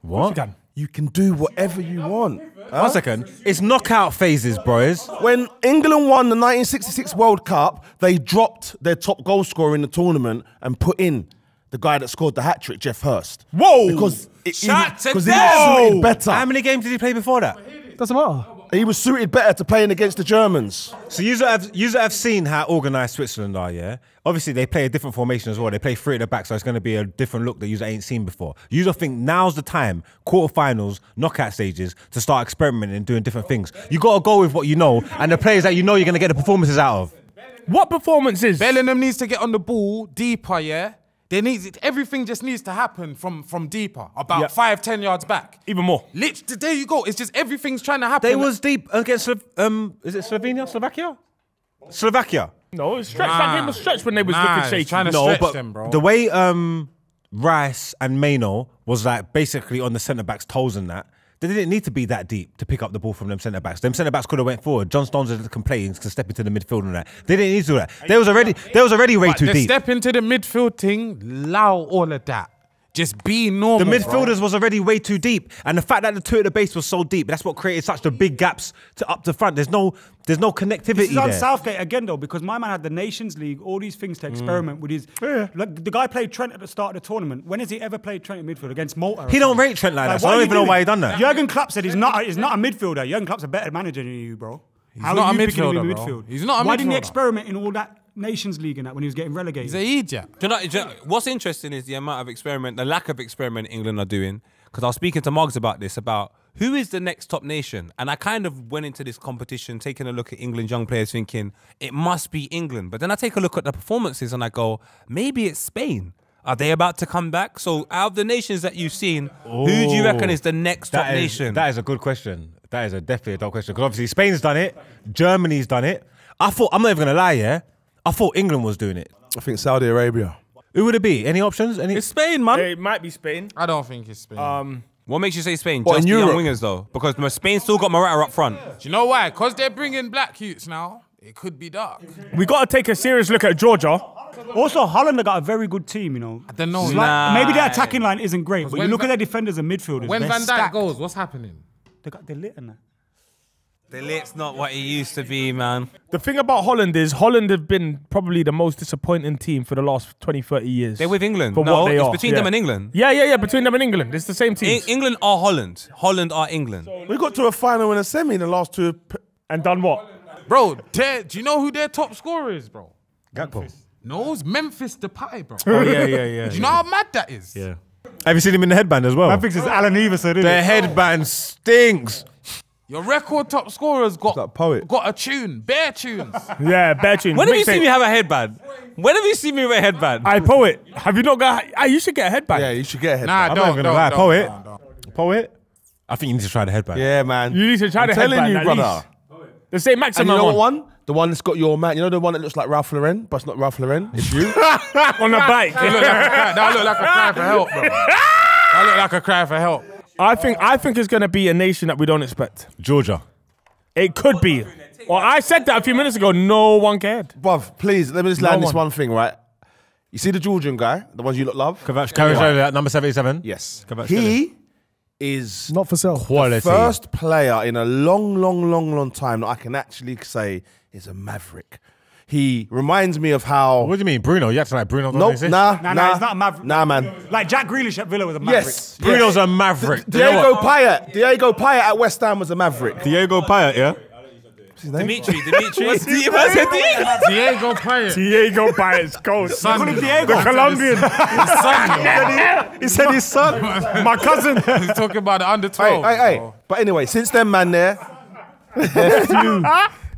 what?
Again.
You can do whatever you want.
One second. It's knockout phases, boys.
When England won the 1966 World Cup, they dropped their top goal scorer in the tournament and put in the guy that scored the hat trick, Geoff Hurst.
Whoa!
Because it,
Shout
he,
to
because he was suited better.
How many games did he play before that?
Doesn't matter.
He was suited better to playing against the Germans.
So you have you have seen how organised Switzerland are, yeah. Obviously, they play a different formation as well. They play three at the back, so it's going to be a different look that you ain't seen before. You think now's the time, quarterfinals, knockout stages, to start experimenting and doing different things. You got to go with what you know and the players that you know you're going to get the performances out of.
What performances?
Bellingham needs to get on the ball deeper. Yeah. There needs everything just needs to happen from from deeper, about
Yeah.
five ten yards back.
Even more.
Lit, there you go. It's just everything's trying to happen.
They was deep against um, is it Slovenia, Slovakia, Slovakia.
No, it's stretched.
Nah.
That game was stretched when they was
Nah,
looking
he's
shaky.
trying to
No,
stretch
but
them, bro.
the way um Rice and Mainoo was like basically on the centre backs' toes and that. They didn't need to be that deep to pick up the ball from them centre backs. Them centre backs could have went forward. John Stones can play and can step into the midfield and that. They didn't need to do that. They was already they was already way
But
too
the
deep.
step into the midfield thing, allow all of that. Just be normal.
The
bro.
midfielders was already way too deep, and the fact that the two at the base was so deep, that's what created such the big gaps to up to front. There's no, there's no connectivity
This is on
there.
Southgate again, though, because my man had the Nations League, all these things
Mm.
to experiment with his. Like the guy played Trent at the start of the tournament. When has he ever played Trent in midfield against Malta?
He don't rate Trent like that, so I don't
are you
even know why he done that.
Jurgen Klopp said he's not. He's not a midfielder. Jurgen Klopp's a better manager than you, bro. How
not
are
a
you picking him in
midfielder, bro.
midfield?
He's not a midfielder.
Why didn't he experiment in all that Nations League and that when he was getting relegated?
He's a idiot.
Do you know, do you know- what's interesting is the amount of experiment, the lack of experiment England are doing. Because I was speaking to Margs about this, about who is the next top nation. And I kind of went into this competition taking a look at England's young players thinking, it must be England. But then I take a look at the performances and I go, maybe it's Spain. Are they about to come back? So out of the nations that you've seen, who do you reckon is the next top
That is-
nation?
That is a good question. That is a definitely a top question because obviously Spain's done it, Germany's done it. I thought I'm not even gonna lie, yeah. I thought England was doing it.
I think Saudi Arabia.
Who would it be? Any options? Any?
It's Spain, man.
It might be Spain.
I don't think it's Spain.
Um,
what makes you say Spain?
What,
Just
in
the young
Europe?
wingers though. Because Spain still got Morata up front.
Do you know why? Because they're bringing black youths now. It could be dark.
we got to take a serious look at Georgia.
Also, Holland have got a very good team, you know.
I don't know.
It's like- maybe their attacking line isn't great, but
when
you look
Va-
at their defenders and midfielders.
when
they're
Van Dijk
stacked.
goes, what's happening?
they got they're lit in that.
The lit's not what it used to be, man.
The thing about Holland is Holland have been probably the most disappointing team for the last 20, 30 years.
They're with England.
For
no,
what they
it's
are,
between
yeah.
them and England.
Yeah, yeah, yeah. Between them and England, it's the same team.
England are Holland. Holland are England.
We got to a final and a semi in the last two.
and done what?
Bro, their- do you know who their top scorer is, bro?
Gakpo.
No, it's Memphis Depay, bro.
Oh yeah, yeah, yeah. *laughs*
Do you know how mad that is?
Yeah. Have you seen him in the headband as well?
I think it's Alan Everson, isn't
the
it?
headband stinks.
Your record top scorer's got
that poet?
got a tune, bare tunes. *laughs*
Yeah, bad tune.
When have you seen me have a headband? When have you seen me with a headband?
I poet. Have you not got? Ah, you should get a headband.
Yeah, you should get a headband.
nah,
I'm not
don't,
even
don't,
gonna lie.
don't,
Poet.
don't, don't.
Poet. I think you need to try the headband.
Yeah, man.
You need to try
I'm
the
telling
headband.
you,
at
brother.
least. The same
And
maximum
you know what
one.
one? The one that's got your man. You know the one that looks like Ralph Lauren, but it's not Ralph Lauren. It's you. *laughs*
on the bike.
That look like a cry, that look like a cry for help, bro. That look like a cry for help.
I think I think it's gonna be a nation that we don't expect.
Georgia.
It could be. Well, I said that a few minutes ago. No one cared.
Bruv, please let me just land
No
this
one.
one thing right. You see the Georgian guy, the ones you lot love.
Kvaratskhelia, number seventy-seven.
Yes,
Kvaratskhelia.
he is
Not for sale.
Quality.
first player in a long, long, long, long time that I can actually say is a maverick. He reminds me of how.
What do you mean, Bruno? You acting like Bruno? doesn't
Nope, nah,
Nah,
nah,
nah, he's not a maverick.
Nah, man.
Like Jack Grealish at Villa was a maverick.
Yes,
Bruno's
yes.
a maverick. Do you know
Diego
what?
Payet. Diego Payet at West Ham was a maverick.
Diego Payet, yeah?
Dimitri, Dimitri. What's the, what's?
Diego Payet.
Diego Baez, go.
Son,
Call him Diego.
The Colombian,
son,
He said his son. *laughs*
my cousin.
He's talking about the under
Hey,
12.
hey, hey. But anyway, since then, man, there. *laughs*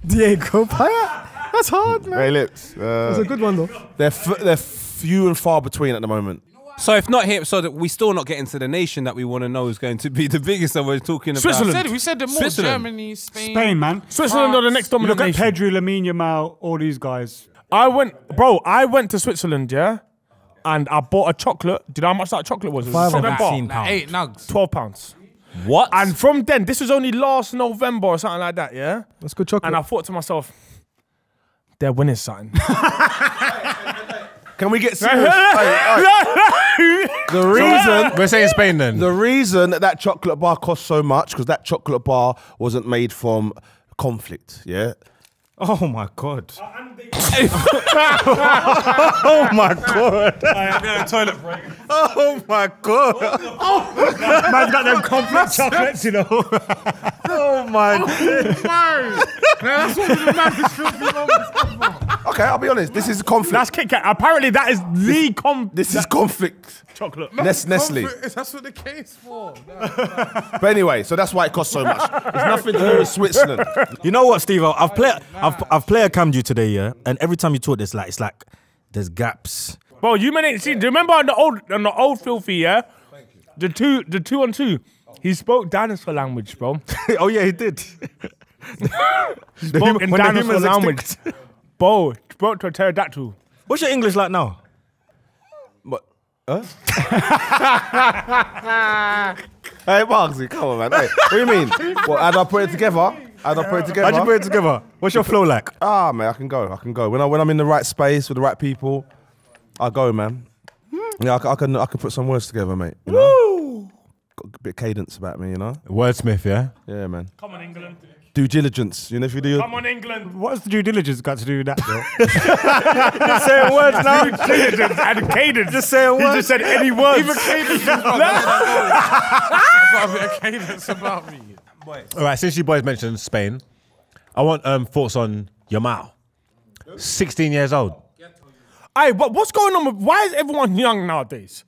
Diego Payet. That's hard, man.
Hey, lips.
That's
Uh,
a good one though.
they're f- they're few and far between at the moment.
So if not here, so that we still not getting to the nation that we want to know is going to be the biggest, that we're talking about
We
Switzerland.
said, we said the more
Switzerland.
Germany, Spain.
Spain, man.
Switzerland are the next
You look at
nation.
Pedri, Lamine Yamal, all these guys.
I went, bro. I went to Switzerland, yeah, and I bought a chocolate. Do you know how much that chocolate was? It was
Five
seven
hundred.
bar.
Seventeen
Like eight nugs.
Twelve pounds.
What?
And from then, this was only last November or something like that, yeah.
That's good chocolate.
And I thought to myself, they're winning something. *laughs*
Can we get serious? *laughs* Hey, hey. The reason.
We're saying Spain then.
The reason that that chocolate bar cost so much because that chocolate bar wasn't made from conflict. Yeah,
Oh my god. Uh, *laughs* oh my god.
I'm getting a toilet break.
Oh my god.
Oh, Man's got them complex chocolates, you know.
Oh my oh, god,
that's one of the maddest filthy.
Okay, I'll be honest. This is conflict.
That's Kit Kat. Apparently, that is the com.
this is conflict.
chocolate.
Nes- Nestle.
That's what the case for.
But anyway, so that's why it costs so much. It's nothing to do with Switzerland.
You know what, Steve? I've played I've I've player cammed you today, yeah? And every time you talk this like it's like there's gaps.
Bro, you man ain't seen. Do you remember on the old on the old filthy, yeah? The two the two on two. He spoke dinosaur language, bro. *laughs*
oh yeah, he did.
Spoke in
when the
dinosaur
humans
language.
extinct.
Bro, spoke to a pterodactyl.
What's your English like now?
But, huh? *laughs* hey, Marksy, come on, man. Hey, what do you mean? Well, how do I put it together? How do I put it together?
How'd you put it together? What's your flow like?
Ah, man, I can go. I can go. When, I, when I'm in the right space with the right people, I go, man. Yeah, I, c- I can I can put some words together, mate. You know? Got a bit of cadence about me, you know.
Wordsmith, yeah.
Yeah, man.
Come on, England.
Due diligence. You know, if you do your
Come on, England.
What's the due diligence got to do with that? bro?
saying words now. Due Diligence and cadence. Just saying words. He just said any words. Even cadence. *laughs*
I've got a bit of *laughs* cadence about me.
All right, since you boys mentioned Spain, I want um, thoughts on Yamal. 16 years old.
Hey, but what's going on with? Why is everyone young nowadays?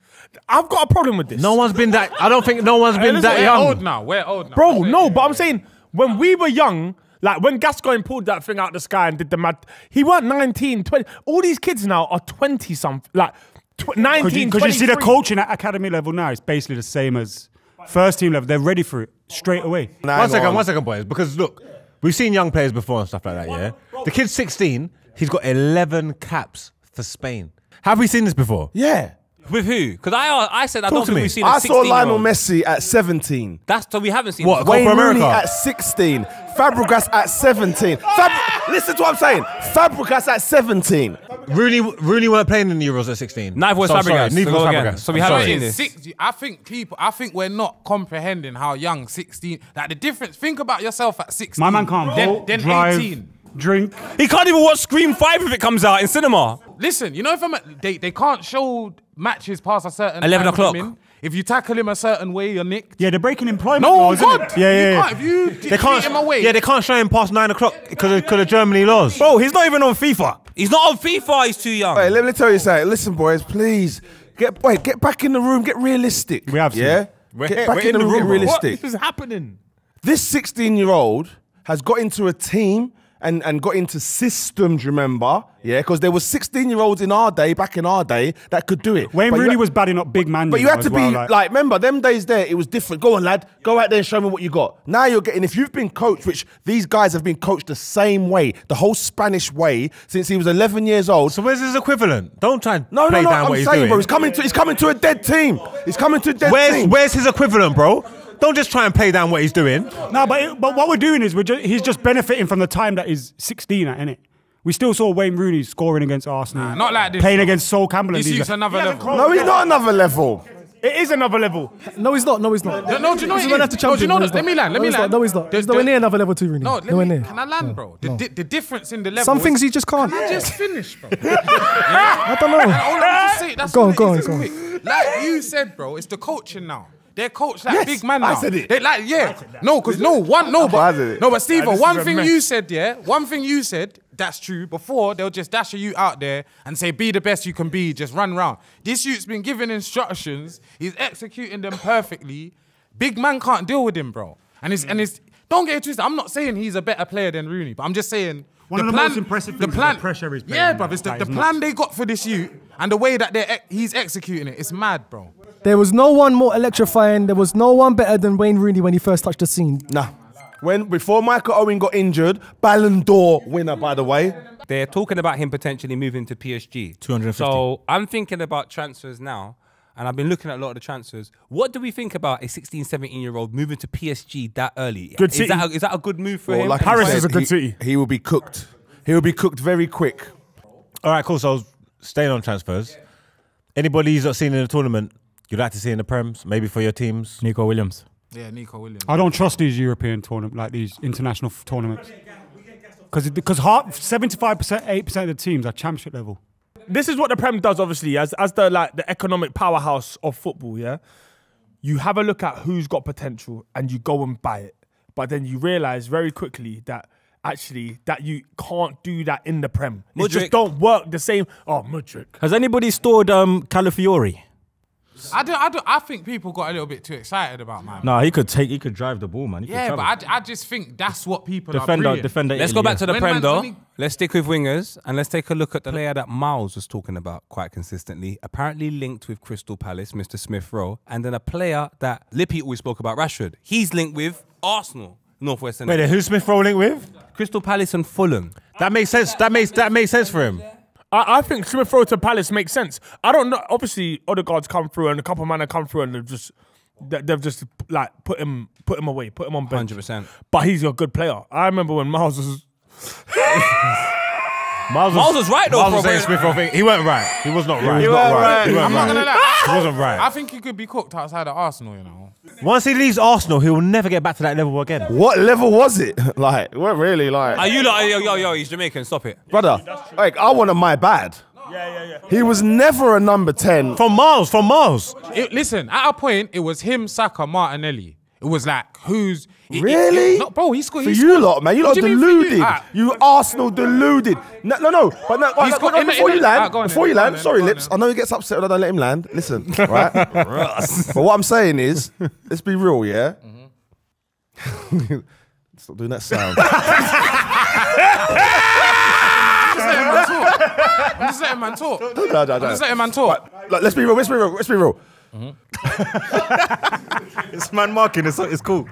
I've got a problem with this.
No one's been that. I don't think no one's been
listen,
that
We're
young.
old now. We're old now.
bro. No, but I'm saying when we were young, like when Gascoigne pulled that thing out the sky and did the mad, he weren't 19, 20. All these kids now are 20 something, like tw- 19,
Because you, 'cause you see the coaching at academy level now is basically the same as first team level. They're ready for it straight away.
Nah,
One
hang
second,
on.
one second, boys. Because look, we've seen young players before and stuff like that. Yeah, the kid's 16. He's got 11 caps for Spain. Have we seen this before?
Yeah.
With who? Because I I said I
Talk
don't
to
think
me.
we've seen a
I saw
16
Lionel
-year-old.
Messi at 17.
That's so we haven't seen.
What?
this.
Wayne
Copa
Rooney
America.
at 16. Fabregas at 17. Fab- Listen to what I'm saying. Fabregas at 17.
Rooney, Rooney weren't playing in the Euros at 16.
Neither was
So,
Fabregas.
sorry, Neither
So
was
go again.
Fabregas.
So we
I'm
haven't
sorry.
seen this.
Six, I think people. I think we're not comprehending how young 16. Like the difference. Think about yourself at 16.
My man can't
then,
vote,
then
drive,
18.
Drink.
He can't even watch Scream Five if it comes out in cinema.
Listen, you know if I'm at, they they can't show matches past a certain
11
time
o'clock.
If you tackle him a certain way, you're nicked.
Yeah, they're breaking employment
No,
laws, isn't it? Yeah, yeah,
You
yeah.
can't, if you
They can't.
him away.
Yeah, they can't show him past nine o'clock because of, 'cause of Germany laws.
Bro, he's not even on FIFA.
He's not on FIFA. He's too young.
Wait, let me tell you something. Listen, boys, please. Get wait, get back in the room, get realistic.
We have
Yeah?
We're
get
here-
back
we're
in, the room, get
bro.
realistic.
What is happening?
This 16 year old has got into a team and, and got into systems, remember? Yeah, because there was 16 year olds in our day, back in our day, that could do it.
Wayne
But
Rooney
had-
was batting up big man.
But you had to
as well,
be like, remember them days there, it was different. Go on, lad, go out there and show me what you got. Now you're getting, if you've been coached, which these guys have been coached the same way, the whole Spanish way, since he was 11 years old.
So where's his equivalent? Don't try and
No,
play
no, no.
down
I'm
what he's
saying,
doing.
bro, he's coming to he's coming to a dead team. He's coming to a dead
where's
team.
where's his equivalent, bro? Don't just try and play down what he's doing.
No, but it, but what we're doing is we're just, he's just benefiting from the time that he's 16 at, innit? We still saw Wayne Rooney scoring against Arsenal.
Nah, not like this,
Playing
bro.
against Sol Campbell. and
This
these
youth's another level.
no, he's not another level.
It is another level.
No, he's not. No, he's not.
No, no, do you know
He's gonna have to
is? No, do you know
No,
let me land, let
No,
me
he's not.
land.
No, he's not.
The-
He's nowhere near another level two, Rooney.
No, let
Nowhere
me,
near.
can I land, bro? The, di- the difference in the level.
Some
is-
things he just can't.
Can I just finish, bro? *laughs*
I don't know.
All I'm just saying, that's
Go on, go on, go
quick. Like you said, bro, it's the coaching now. They're coached like
Yes,
big man now.
I said it.
They like, yeah. No, because no, one, no,
I
but, no, but Steve,
Nah,
one thing
mess.
you said, yeah, one thing you said, that's true. Before, they'll just dash a you out there and say, be the best you can be, just run round. This youth's been given instructions, he's executing them perfectly. Big man can't deal with him, bro. And it's, and it's, don't get it twisted, I'm not saying he's a better player than Rooney, but I'm just saying,
One of the most impressive things is the pressure he's
Yeah, bro, it's the, the plan
nuts.
they got for this youth and the way that they're ex- he's executing it, it's mad, bro.
There was no one more electrifying. There was no one better than Wayne Rooney when he first touched the scene.
Nah. When before Michael Owen got injured, Ballon d'Or winner, by the way.
They're talking about him potentially moving to PSG.
250.
So I'm thinking about transfers now, and I've been looking at a lot of the transfers. What do we think about a 16, 17 year old moving to PSG that early?
Good
is
city.
that, a, is that a good move for
Well,
him?
like
Paris
said,
is a good
he,
city.
He will be cooked. He will be cooked very quick.
All right, cool. So staying on transfers. Anybody you've not seen in the tournament you'd like to see in the Prems, maybe for your teams?
Nico Williams.
Yeah, Nico Williams.
I don't trust these European tournaments, like these international f- tournaments. Because because half, 75%, 8% of the teams are championship level.
This is what the Prem does, obviously, as as the like the economic powerhouse of football. Yeah, you have a look at who's got potential and you go and buy it, but then you realize very quickly that actually that you can't do that in the Prem. It
Mudryk.
just don't work the same. Oh, Mudryk.
Has anybody stored um, Calafiori?
I don't, I don't, I think people got a little bit too excited about man.
Nah, he could take, he could drive the ball, man. He
Yeah,
travel.
but I, I just think that's what people are
defender,
brilliant.
defender.
Let's
Italy,
go back to the
When
Prem though.
when he-
Let's stick with wingers and let's take a look at the player that Miles was talking about quite consistently. Apparently linked with Crystal Palace, Mr. Smith Rowe, and then a player that Lippy always spoke about, Rashford. He's linked with Arsenal, Northwest.
Wait, who's Smith Rowe linked with?
Crystal Palace and Fulham.
That makes sense. That makes that makes sense for him.
I, I think Smith Rowe to Palace makes sense. I don't know. Obviously, other Odegaard's come through and a couple of men have come through and they've just they- they've just like put him put him away, put him on bench.
100%.
But he's a good player. I remember when Miles was. *laughs*
Miles,
Miles was right, though,
Miles was saying
bit.
Smith Rowe thing. He weren't right. He was not right.
He weren't right.
He weren't
I'm not gonna lie.
He wasn't right.
I think he could be cooked outside of Arsenal, you know.
Once he leaves Arsenal, he will never get back to that level again.
What level was it? *laughs* like, what really like?
Are you like, yo, yo, yo, he's Jamaican, stop it.
brother, like I want a my bad.
Yeah, yeah, yeah.
He was never a number ten.
From Miles, from Miles.
It, listen, at a point, it was him, Saka, Martinelli. It was like, who's. It-
Really?
it- no, bro, he scored.
For
he
you
scored-
lot, man, you
What
lot
for
deluded.
Ah,
You Arsenal deluded. No, no, no. But no,
He's
no,
got-
no, before you land,
ah,
before
then,
you land,
then,
sorry, lips. I know he gets upset when I don't let him land. Listen, *laughs* right? but what I'm saying is, let's be real, yeah.
Mm-hmm.
Stop doing that sound. *laughs*
I'm just letting man talk. I'm
no, no, no.
just letting man talk.
Like, let's be real. Let's be real. Let's be real. Mm-hmm. *laughs*
It's man marking. It's, it's cool.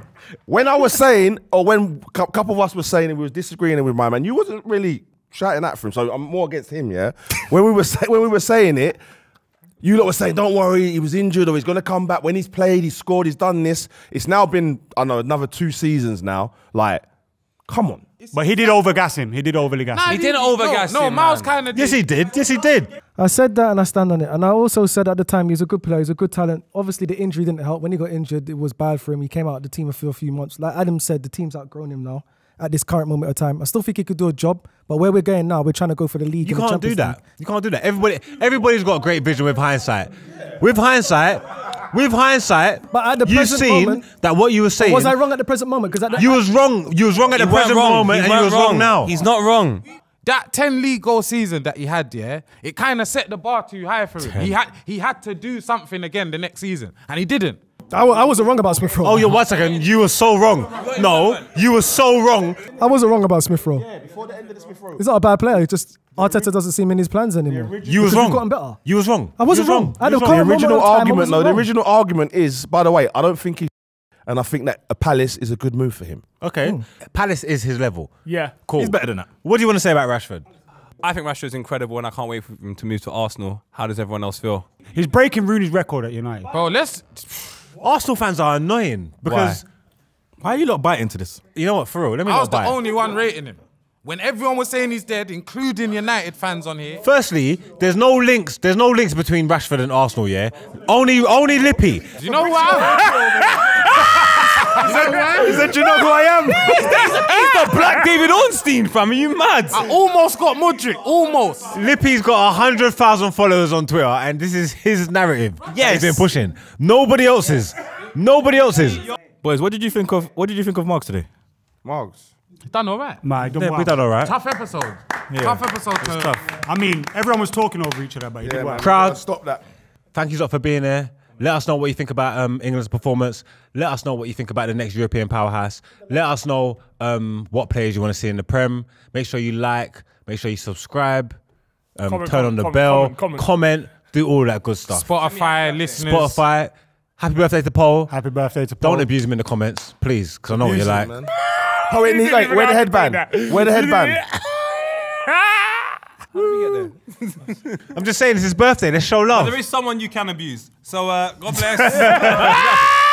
When I was saying, or when a couple of us were saying, and we was disagreeing with my man, you wasn't really shouting at for him. So I'm more against him. Yeah. *laughs* when we were say, when we were saying it, you lot were saying, "Don't worry, he was injured, or he's gonna come back." When he's played, he's scored, he's done this. It's now been, I don't know, another two seasons now. Like, come on.
But he did overgas him. He did overly gas
Nah,
him.
He didn't overgas
No, no
him,
Miles
man.
kind of
Yes, he did. Yes, he did.
I said that and I stand on it. And I also said at the time he's a good player, he's a good talent. Obviously, the injury didn't help. When he got injured, it was bad for him. He came out of the team for a few months. Like Adam said, the team's outgrown him now at this current moment of time. I still think he could do a job, but where we're going now, we're trying to go for the league.
You can't do that.
League.
You can't do that. Everybody, everybody's got a great vision with hindsight. With hindsight, with hindsight,
But at the
you've
present
seen
moment-
that what you were saying.
Was I wrong at the present moment? Because
You was wrong. You was wrong at the present
wrong.
moment,
He
and you
weren't
was wrong now.
He's not wrong.
that 10 league goal season that he had, yeah, it kind of set the bar too high for him. He had he had to do something again the next season, and he didn't.
I, I wasn't wrong about Smith Rowe.
Oh, you're one second. You were so wrong. No, you were so wrong.
I wasn't wrong about Smith Rowe. Yeah, before the end of the Smith Rowe. He's not a bad player. He just Arteta doesn't seem in his plans anymore.
You was wrong.
Gotten better.
You was wrong.
I wasn't
was
wrong. I had
You
a
was
The
wrong.
current moment
original
of time, I
argument,
wasn't
though, the original argument is, by the way, I don't think he, and I think that a Palace is a good move for him.
Okay, hmm. Palace is his level.
Yeah.
Cool.
He's better than that.
What do you want to say about Rashford?
I think Rashford's incredible, and I can't wait for him to move to Arsenal. How does everyone else feel?
He's breaking Rooney's record at United.
Bro, let's.
Arsenal fans are annoying because
Why are you not biting to this?
you know what? For real, let me know.
I
not
was the
buy it.
only one rating him. When everyone was saying he's dead, including United fans on here.
Firstly, there's no links. There's no links between Rashford and Arsenal. Yeah, only only Lippy.
Do you know why? *laughs*
He said, "Do you know who I am?" *laughs*
He's the Black David Ornstein, fam. Are you mad?
I almost got Mudryk. Almost.
Lippy's got hundred thousand followers on Twitter, and this is his narrative.
Yes.
he's been pushing. Nobody else's. Nobody else's.
Boys, what did you think of? What did you think of Margs today?
Margs.
Done all right.
Man, he done
Yeah,
well.
we done all right.
Tough episode. Tough episode. Tough.
I mean, everyone was talking over each other, but he did well.
Crowd,
Stop that.
thank you lot for being there. Let us know what you think about um, England's performance. Let us know what you think about the next European powerhouse. Let us know um, what players you want to see in the Prem. Make sure you like. Make sure you subscribe. Um,
Comment,
turn on the
comment,
bell.
comment, comment.
comment. Do all that good stuff.
Spotify listeners.
Spotify. Happy birthday to Paul.
Happy birthday to Paul.
Don't abuse him in the comments, please, because I know what you're like.
Man. *laughs* Oh, wait, need, like,
even
wear the
have to
headband.
Do that.
Wear the headband.
I'm just saying, it's his birthday. Let's show love.
There is someone you can abuse. So, uh, God *laughs* bless. *laughs*